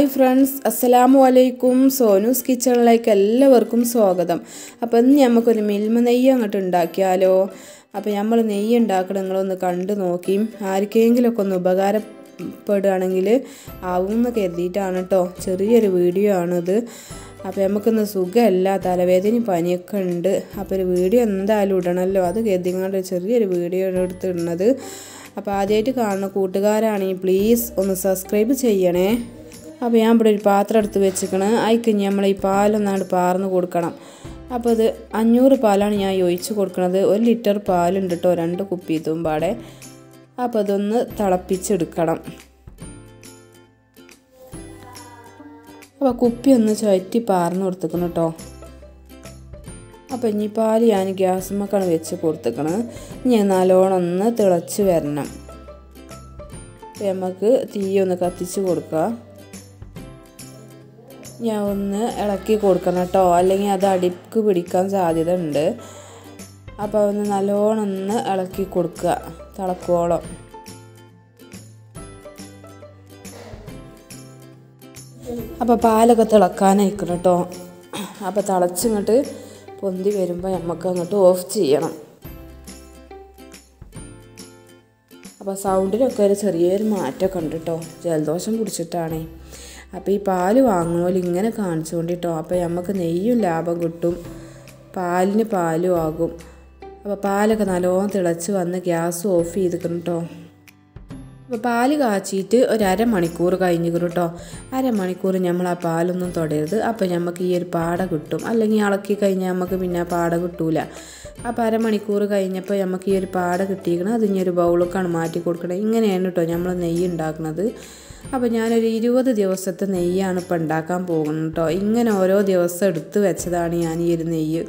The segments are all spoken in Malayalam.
ഹായ് ഫ്രണ്ട്സ് അസ്സലാമു അലൈക്കും സോനൂസ് കിച്ചണിലേക്ക് എല്ലാവർക്കും സ്വാഗതം. അപ്പോൾ ഇന്ന് നമുക്കൊരു മിൽമ നെയ്യ് അങ്ങോട്ട് ഉണ്ടാക്കിയാലോ? അപ്പോൾ നമ്മൾ നെയ്യ് ഉണ്ടാക്കണം നിങ്ങളൊന്ന് കണ്ടു നോക്കി. ആർക്കെങ്കിലുമൊക്കെ ഒന്ന് ഉപകാരപ്പെടുകയാണെങ്കിൽ എന്ന് കരുതിയിട്ടാണ് കേട്ടോ ചെറിയൊരു വീഡിയോ ആണിത്. അപ്പോൾ നമുക്കൊന്ന് സുഖമല്ല തലവേദന പനിയൊക്കെ ഉണ്ട്. അപ്പോൾ ഒരു വീഡിയോ എന്തായാലും ഇടണമല്ലോ അത് കരുതിങ്ങാണ്ട് ചെറിയൊരു വീഡിയോ എടുത്തിടുന്നത്. അപ്പോൾ ആദ്യമായിട്ട് കാണുന്ന കൂട്ടുകാരാണെങ്കിൽ പ്ലീസ് ഒന്ന് സബ്സ്ക്രൈബ് ചെയ്യണേ. അപ്പോൾ ഞാൻ ഇവിടെ ഒരു പാത്രം എടുത്ത് വെച്ചിക്കണ് അതിക്ക് നമ്മൾ ഈ പാലൊന്നാണ്ട് പാർന്ന് കൊടുക്കണം. അപ്പോൾ ഇത് അഞ്ഞൂറ് പാലാണ് ഞാൻ ഒഴിച്ച് കൊടുക്കുന്നത് ഒരു ലിറ്റർ പാലുണ്ട് കേട്ടോ രണ്ട് കുപ്പി തുമ്പാടെ പാടെ അപ്പോൾ അതൊന്ന് തിളപ്പിച്ചെടുക്കണം. അപ്പോൾ കുപ്പി ഒന്ന് ചുറ്റി പാർന്ന് കൊടുത്തിക്കണം കേട്ടോ അപ്പോൾ ഇനി പാൽ ഞാൻ ഗ്യാസുമ്മക്കാണ് വെച്ച് കൊടുത്തിക്കണം. ഇനി നല്ലോണം ഒന്ന് തിളച്ച് വരണം. നമുക്ക് തീയൊന്ന് കത്തിച്ച് കൊടുക്കുക ഞാൻ ഒന്ന് ഇളക്കി കൊടുക്കണം കേട്ടോ. അല്ലെങ്കിൽ അത് അടിക്ക് പിടിക്കാൻ സാധ്യത ഉണ്ട് അപ്പോൾ ഒന്ന് നല്ലോണം ഒന്ന് ഇളക്കി കൊടുക്കുക. തിളക്കോളം അപ്പോൾ പാലൊക്കെ തിളക്കാനായിരിക്കണം കേട്ടോ. അപ്പോൾ തിളച്ചിങ്ങോട്ട് പൊന്തി വരുമ്പോൾ നമുക്ക് അങ്ങോട്ട് ഓഫ് ചെയ്യണം. അപ്പോൾ സൗണ്ടിലൊക്കെ ഒരു ചെറിയൊരു മാറ്റമൊക്കെ ഉണ്ട് കേട്ടോ. ജലദോഷം പിടിച്ചിട്ടാണേ. അപ്പോൾ ഈ പാൽ വാങ്ങുമ്പോൾ ഇങ്ങനെ കാണിച്ചുകൊണ്ടിട്ടോ അപ്പോൾ നമുക്ക് നെയ്യും ലാഭം കിട്ടും. പാലിന് പാലും ആകും. അപ്പോൾ പാലൊക്കെ നല്ലോണം തിളച്ച് വന്ന് ഗ്യാസ് ഓഫ് ചെയ്തിക്കണം കേട്ടോ അപ്പോൾ പാൽ കാച്ചിയിട്ട് ഒരു അരമണിക്കൂർ കഴിഞ്ഞു കേട്ടോ അരമണിക്കൂർ നമ്മൾ ആ പാലൊന്നും തൊടരുത്. അപ്പോൾ നമുക്ക് ഈ ഒരു പാട കിട്ടും. അല്ലെങ്കിൽ ഇളക്കി കഴിഞ്ഞാൽ നമുക്ക് പിന്നെ പാട കിട്ടൂല. അപ്പോൾ അരമണിക്കൂർ കഴിഞ്ഞപ്പോൾ നമുക്ക് ഈ ഒരു പാട കിട്ടിയിരിക്കണം അത് ഇനി ഒരു ബൗളൊക്കെയാണ് മാറ്റി കൊടുക്കണം. ഇങ്ങനെയാണ് കേട്ടോ നമ്മൾ നെയ്യ് ഉണ്ടാക്കുന്നത് അപ്പോൾ ഞാനൊരു ഇരുപത് ദിവസത്തെ നെയ്യാണ് ഇപ്പോൾ ഉണ്ടാക്കാൻ പോകുന്നത് കേട്ടോ ഇങ്ങനെ ഓരോ ദിവസം എടുത്ത് വെച്ചതാണ് ഞാൻ ഈ ഒരു നെയ്യ്.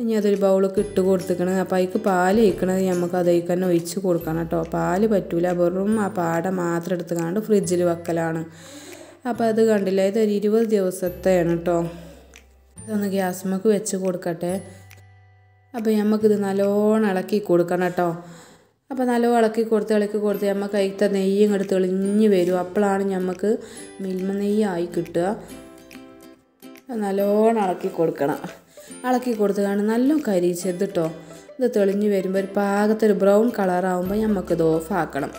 ഇനി അതൊരു ബൗളൊക്കെ ഇട്ട് കൊടുത്തിക്കണം. അപ്പോൾ അതിക്ക് പാൽ ഒഴിക്കണത് നമുക്ക് അതേക്ക് തന്നെ ഒഴിച്ച് കൊടുക്കണം കേട്ടോ. പാൽ പറ്റൂല. വെറും ആ പാട മാത്രം എടുത്ത് കണ്ട് ഫ്രിഡ്ജിൽ വെക്കലാണ്. അപ്പോൾ അത് കണ്ടില്ല? ഇതൊരു ഇരുപത് ദിവസത്തെയാണ് കേട്ടോ. ഇതൊന്ന് ഗ്യാസ്മക്ക് വെച്ച് കൊടുക്കട്ടെ. അപ്പോൾ നമുക്കിത് നല്ലോണം ഇളക്കി കൊടുക്കണം കേട്ടോ. അപ്പോൾ നല്ലോണം ഇളക്കി കൊടുത്ത് ഇളക്കി കൊടുത്ത് നമുക്ക് അതിലത്തെ നെയ്യ് ഇങ്ങോട്ട് തെളിഞ്ഞ് വരും. അപ്പോഴാണ് നമുക്ക് മിൽമ നെയ്യായി കിട്ടുക. നല്ലോണം ഇളക്കി കൊടുക്കണം. ഇളക്കി കൊടുത്തുകൊണ്ട് നല്ല കരിച്ചത് കേട്ടോ ഇത് തെളിഞ്ഞു വരുമ്പോൾ ഒരു പാകത്തൊരു ബ്രൗൺ കളറാകുമ്പോൾ നമുക്കിത് ഓഫാക്കണം.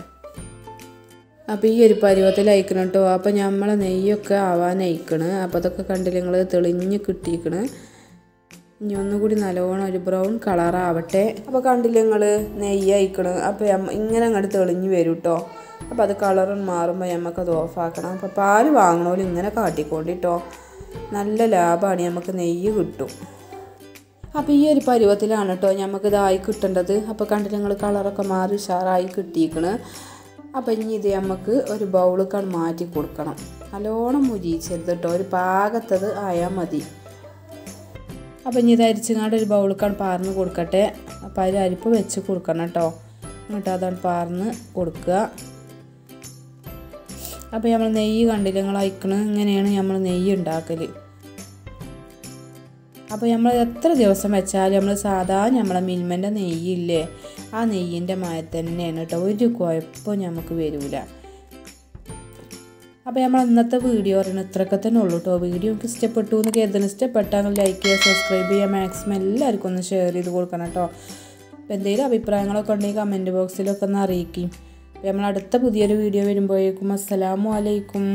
അപ്പോൾ ഈ ഒരു പരുവത്തിൽ അയക്കണം കേട്ടോ അപ്പോൾ നമ്മളെ നെയ്യൊക്കെ ആവാൻ അയക്കണ്. അപ്പോൾ അതൊക്കെ കണ്ടില്ല നിങ്ങൾ തെളിഞ്ഞ് കിട്ടിയിക്കണ്. ഇനി ഒന്നുകൂടി നല്ലോണം ഒരു ബ്രൗൺ കളറാവട്ടെ. അപ്പോൾ കണ്ടില്ല നിങ്ങൾ നെയ്യ് അയക്കണ്. അപ്പോൾ ഇങ്ങനെ അങ്ങോട്ട് തെളിഞ്ഞ് വരും കേട്ടോ അപ്പോൾ അത് കളർ മാറുമ്പോൾ നമുക്കത് ഓഫാക്കണം. അപ്പോൾ പാൽ വാങ്ങണോലും ഇങ്ങനെ കാട്ടിക്കോണ്ടിട്ടോ നല്ല ലാഭമാണ് നമുക്ക് നെയ്യ് കിട്ടും. അപ്പോൾ ഈ ഒരു പരുവത്തിലാണ് കേട്ടോ നമുക്ക് ഇതായി കിട്ടേണ്ടത്. അപ്പോൾ കണ്ടിട്ട് ഞങ്ങൾ കളറൊക്കെ മാറി ഉഷാറായി കിട്ടിയിരിക്കണ് അപ്പോൾ ഇനി ഇത് നമുക്ക് ഒരു ബൗളിക്കാണ് മാറ്റി കൊടുക്കണം. നല്ലോണം മുരിച്ചരുത് കേട്ടോ ഒരു പാകത്തത് ആയാൽ മതി. അപ്പോൾ ഇനി ഇത് അരിച്ചങ്ങാണ്ട് ഒരു ബൗളിക്കാണ് പാർന്ന് കൊടുക്കട്ടെ. അപ്പോൾ അതിൽ അരിപ്പ് വെച്ച് കൊടുക്കണം കേട്ടോ എന്നിട്ട് അതാണ് പാർന്ന് കൊടുക്കുക. അപ്പോൾ നമ്മൾ നെയ്യ് കണ്ടില്ല നിങ്ങൾ അയക്കണത്? ഇങ്ങനെയാണ് നമ്മൾ നെയ്യ് ഉണ്ടാക്കൽ അപ്പോൾ നമ്മൾ എത്ര ദിവസം വെച്ചാലും നമ്മൾ സാധാ നമ്മളെ മിൽമന്റെ നെയ്യില്ലേ ആ നെയ്യിന്റെ മായ തന്നെയാണ് കേട്ടോ. ഒരു കുഴപ്പവും നമുക്ക് വരില്ല അപ്പോൾ നമ്മൾ ഇന്നത്തെ വീഡിയോ പറയുന്നത് ഇത്രയൊക്കെ തന്നെ ഉള്ളൂ കേട്ടോ. വീഡിയോ എനിക്ക് ഇഷ്ടപ്പെട്ടു എന്ന് കരുതുന്നു. ഇഷ്ടപ്പെട്ടാൽ ലൈക്ക് ചെയ്യുക സബ്സ്ക്രൈബ് ചെയ്യുക മാക്സിമം എല്ലാവർക്കും ഒന്ന് ഷെയർ ചെയ്ത് കൊടുക്കണം കേട്ടോ. അപ്പോൾ എന്തെങ്കിലും അഭിപ്രായങ്ങളൊക്കെ ഉണ്ടെങ്കിൽ കമന്റ് ബോക്സിലൊക്കെ ഒന്ന് അറിയിക്കും. അപ്പോൾ നമ്മൾ അടുത്ത പുതിയൊരു വീഡിയോ വരുമ്പോഴേക്കും അസ്സലാമു അലൈക്കും.